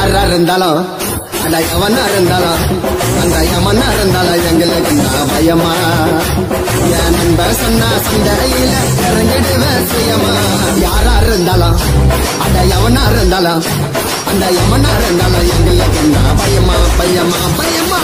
யாரா இருந்தாலும் அந்த எவனா இருந்தாலும் அந்த எவனா இருந்தாலும் எங்களுக்கு நான் பயமா? என் நண்ப சொன்னா சண்டையில இறங்கிடுவேன் சுயமா. யாரா இருந்தாலும் அந்த எவனா இருந்தாலும் அந்த எவனா இருந்தாலும் எங்களுக்கு நான் பயமா? பயமா பயமா.